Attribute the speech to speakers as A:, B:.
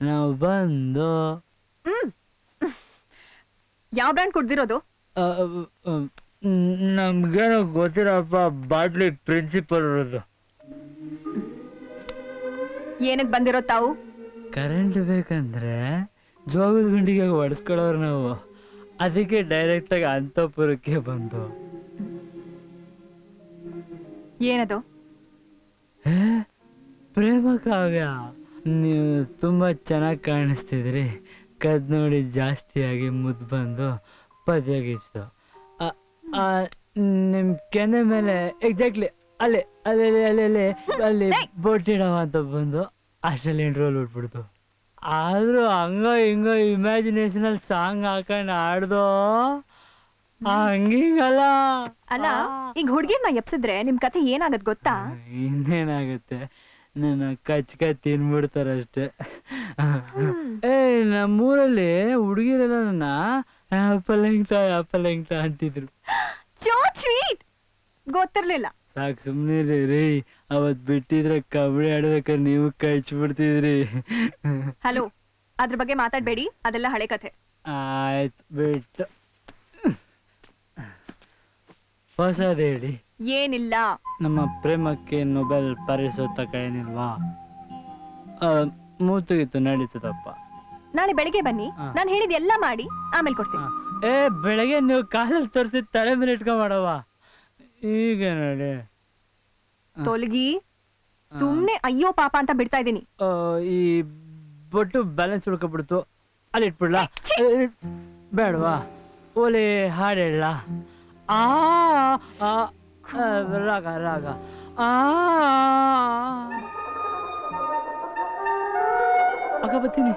A: ನಾವು ಬಂದು.
B: ಯಾವ ಬ್ರ್ಯಾಂಡ್ ಕುಡ್ದಿರೋದು?
A: ನಮ್ಗೇನು ಗೊತ್ತಿರಪ್ಪ ಬಾಟ್ಲಿ ಪ್ರಿನ್ಸಿಪಲ್ ಇರೋದು
B: ಏನಕ್ಕೆ ಬಂದಿರೋ ತಾವು?
A: ಕರೆಂಟ್ ಬೇಕಂದ್ರೆ ಜೋಗದ ಗುಂಡಿಗೆ ಹೊಡೆಸ್ಕೊಳ್ಳೋರು ನಾವು. ಅದಕ್ಕೆ ಡೈರೆಕ್ಟಾಗಿ ಅಂತಪುರಕ್ಕೆ ಬಂದು.
B: ಏನದು?
A: ಪ್ರೇಮ ಕಾವ್ಯ. ನೀವು ತುಂಬ ಚೆನ್ನಾಗಿ ಕಾಣಿಸ್ತಿದ್ರಿ. ಕದ್ ನೋಡಿ ಜಾಸ್ತಿಯಾಗಿ ಮುದ್ದು ಬಂದು ಪದ್ಯಗಿತ್ತು ನಿಮ್ಮ ಕೆನೆ ಮೇಲೆ ಎಕ್ಸಾಕ್ಟ್ಲಿ ಅಲ್ಲೇ ಅಲ್ಲೇ ಅಲ್ಲೇ ಅಲ್ಲೇ ಅಲ್ಲಿ ಬೋಟಿಡವ ಅಂತ ಬಂದು ಅಷ್ಟರಲ್ಲಿ ಇಂಟ್ರೋಲ್ ಬಿಟ್ಬಿಡ್ತು ಆದರೂ ಹಂಗೋ ಹಿಂಗೋ ಇಮ್ಯಾಜಿನೇಷನಲ್ ಸಾಂಗ್ ಹಾಕೊಂಡು ಆಡ್ದೋ ಹಂಗಿಂಗಲ್ಲ.
B: ಅಲ್ಲ ಈಗ ಹುಡ್ಗಿರ್ನ ಎಪ್ಸಿದ್ರೆ ನಿಮ್ ಕತೆ ಏನಾಗತ್ ಗೊತ್ತಾ?
A: ಇನ್ನೇನಾಗುತ್ತೆ? ನನ್ನ ಕಚ್ಕ ತಿನ್ಬಿಡ್ತಾರಷ್ಟೇ. ಏ ನಮ್ಮೂರಲ್ಲಿ ಹುಡುಗಿರೆಲ್ಲ ನನ್ನ ಆಪಲ್ ಹೆಂಗ್ಟ ಅಂತಿದ್ರು.
B: ಚೋ ಸ್ವೀಟ್ ಗೊತ್ತಿರ್ಲಿಲ್ಲ.
A: ಸಾಕು ಸುಮ್ಮನೆ ರೀ. ಅವತ್ ಬಿಟ್ಟಿದ್ರೆ ಕಬಡ್ಡಿ ಆಡ್ಬೇಕಾದ್ರೆ ನೀವು ಕಚ್ಬಿಡ್ತಿದ್ರಿ.
B: ಹಲೋ ಅದ್ರ ಬಗ್ಗೆ ಮಾತಾಡ್ಬೇಡಿ ಅದೆಲ್ಲ ಹಳೆ ಕಥೆ.
A: ಆಯ್ತು ಬಿಟ್ಟು. ಹೊಸದು ಹೇಳಿ.
B: ಏನಿಲ್ಲ.
A: ನಮ್ಮ ಪ್ರೇಮಕ್ಕೆ ನೊಬೆಲ್ ಪರಿಸೋತಕ ಏನಿಲ್ವಾ ಆ, ಮೂತುಗಿತ್ತು ನಡೀತದಪ್ಪ.
B: ನಾಳೆ ಬೆಳಿಗ್ಗೆ ಬನ್ನಿ. ನಾನು ಹೇಳಿದ ಎಲ್ಲ ಮಾಡಿ ಆಮೇಲೆ ಕೊಡ್ತೀನಿ.
A: ಏ ಬೆಳಿಗ್ಗೆ ನೀವು ಕಾಲಲ್ಲಿ ತೋರಿಸಿ ತಲೆ ಮೇಲೆ ಇಟ್ಕೊಂಡ್ ಮಾಡವ? ಈಗ ನೋಡಿ.
B: ತೊಲಗಿ. ಸುಮ್ನೆ ಅಯ್ಯೋ ಪಾಪ ಅಂತ ಬಿಡ್ತಾ ಇದೀನಿ
A: ಆ, ಈ ಬೊಟ್ಟು ಬ್ಯಾಲೆನ್ಸ್ ಉಳ್ಕೊಬಿಡ್ತು ಅಲ್ಲಿ ಇಟ್ಬಿಡ್ಲಾ? ಬೇಡವಾ? ಓಲೆ ಹಾಡು ಹೇಳ ಆ ಆ, ಆ, ರಾಗ ರಾಗ. ಆ. ಆಗ ಬರ್ತೀನಿ.